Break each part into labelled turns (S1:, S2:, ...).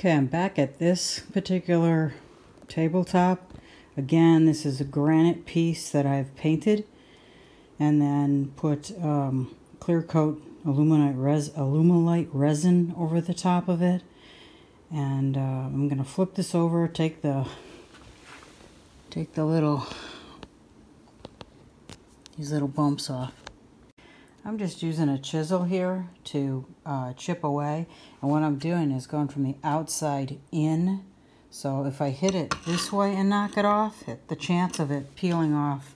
S1: Okay, I'm back at this particular tabletop. Again, this is a granite piece that I've painted and then put um, clear coat Alumilite, res Alumilite resin over the top of it. And uh, I'm going to flip this over, take the take the little these little bumps off. I'm just using a chisel here to uh, chip away and what I'm doing is going from the outside in so if I hit it this way and knock it off it, the chance of it peeling off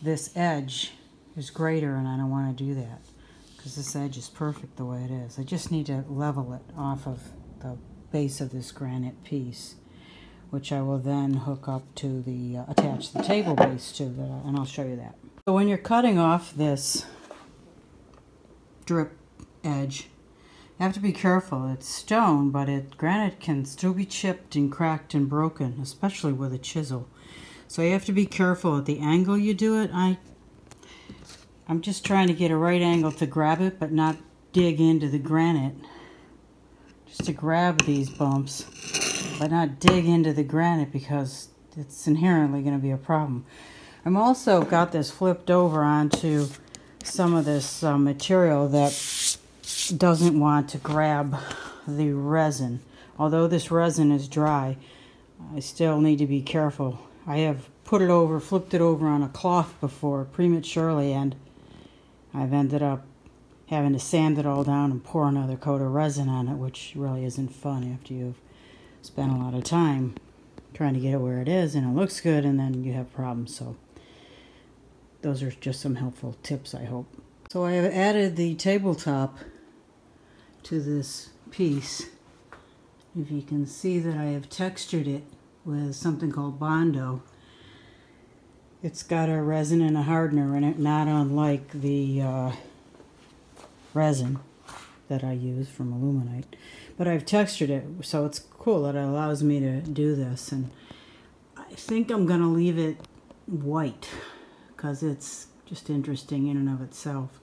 S1: this edge is greater and I don't want to do that because this edge is perfect the way it is. I just need to level it off of the base of this granite piece which I will then hook up to the, uh, attach the table base to, the, and I'll show you that. So when you're cutting off this edge. You have to be careful. It's stone, but it granite can still be chipped and cracked and broken, especially with a chisel. So you have to be careful at the angle you do it. I, I'm just trying to get a right angle to grab it, but not dig into the granite. Just to grab these bumps, but not dig into the granite because it's inherently going to be a problem. I'm also got this flipped over onto some of this uh, material that doesn't want to grab the resin. Although this resin is dry, I still need to be careful. I have put it over, flipped it over on a cloth before prematurely and I've ended up having to sand it all down and pour another coat of resin on it, which really isn't fun after you've spent a lot of time trying to get it where it is and it looks good and then you have problems. So those are just some helpful tips, I hope. So I have added the tabletop to this piece. If you can see that I have textured it with something called Bondo. It's got a resin and a hardener in it, not unlike the uh, resin that I use from Alumilite. But I've textured it, so it's cool that it allows me to do this. And I think I'm going to leave it white because it's just interesting in and of itself.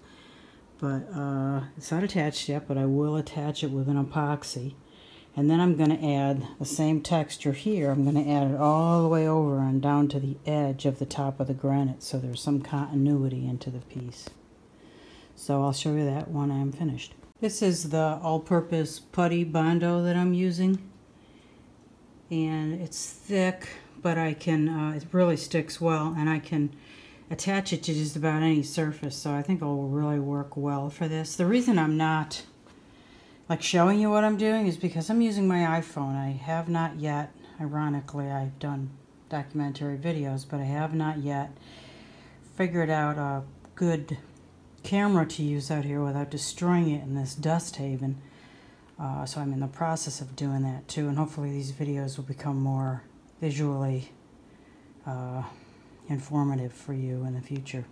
S1: But uh, it's not attached yet, but I will attach it with an epoxy. And then I'm going to add the same texture here. I'm going to add it all the way over and down to the edge of the top of the granite so there's some continuity into the piece. So I'll show you that when I'm finished. This is the all-purpose putty Bondo that I'm using. And it's thick, but I can, uh, it really sticks well, and I can attach it to just about any surface, so I think it will really work well for this. The reason I'm not like showing you what I'm doing is because I'm using my iPhone. I have not yet, ironically, I've done documentary videos, but I have not yet figured out a good camera to use out here without destroying it in this dust haven. Uh, so I'm in the process of doing that too, and hopefully these videos will become more visually uh, informative for you in the future.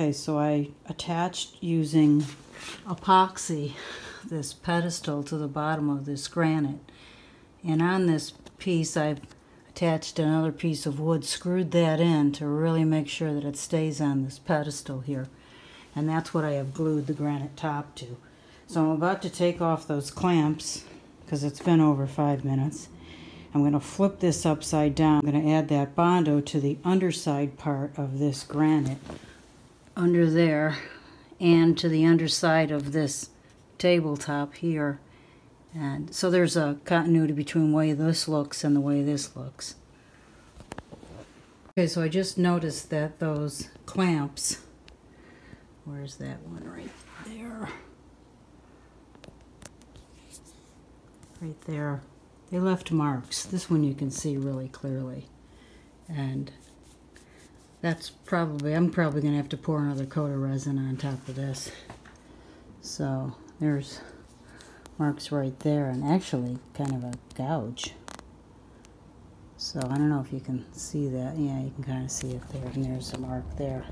S1: Okay, so I attached using epoxy this pedestal to the bottom of this granite. And on this piece I've attached another piece of wood, screwed that in to really make sure that it stays on this pedestal here. And that's what I have glued the granite top to. So I'm about to take off those clamps because it's been over five minutes. I'm going to flip this upside down. I'm going to add that Bondo to the underside part of this granite under there and to the underside of this tabletop here. And so there's a continuity between the way this looks and the way this looks. Okay, so I just noticed that those clamps, where's that one right there? Right there they left marks. This one you can see really clearly. And that's probably, I'm probably going to have to pour another coat of resin on top of this. So there's marks right there and actually kind of a gouge. So I don't know if you can see that. Yeah, you can kind of see it there. And there's a mark there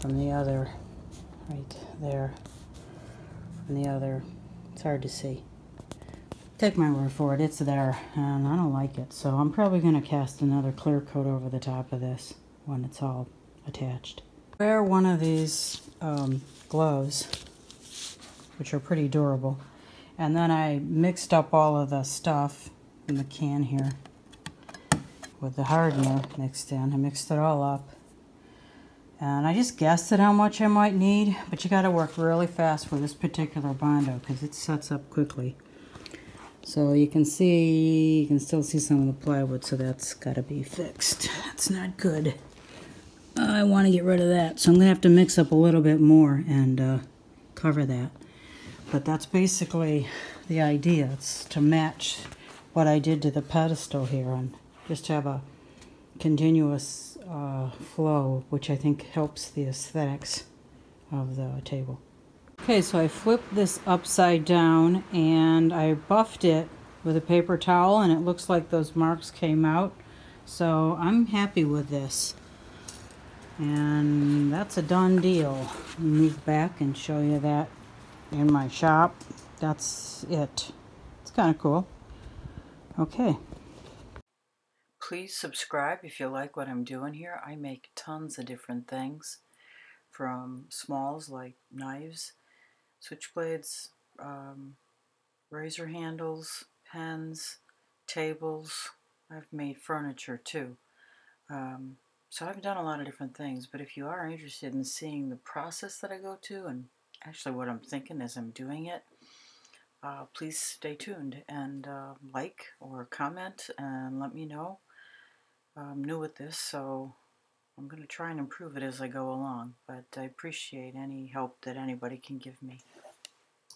S1: from the other, right there, from the other. It's hard to see take my word for it, it's there, and I don't like it. So I'm probably going to cast another clear coat over the top of this when it's all attached. Wear one of these um, gloves, which are pretty durable, And then I mixed up all of the stuff in the can here with the hardener mixed in. I mixed it all up. And I just guessed at how much I might need, but you got to work really fast with this particular Bondo because it sets up quickly. So you can see, you can still see some of the plywood, so that's got to be fixed. That's not good. I want to get rid of that, so I'm going to have to mix up a little bit more and uh, cover that. But that's basically the idea. It's to match what I did to the pedestal here and just have a continuous uh, flow, which I think helps the aesthetics of the table. Okay, so I flipped this upside down and I buffed it with a paper towel and it looks like those marks came out. So I'm happy with this. And that's a done deal. Move back and show you that in my shop. That's it. It's kind of cool. Okay. Please subscribe if you like what I'm doing here. I make tons of different things from smalls like knives switchblades, um, razor handles, pens, tables. I've made furniture too. Um, so I've done a lot of different things, but if you are interested in seeing the process that I go to and actually what I'm thinking as I'm doing it, uh, please stay tuned and uh, like or comment and let me know. I'm new at this, so I'm going to try and improve it as I go along, but I appreciate any help that anybody can give me.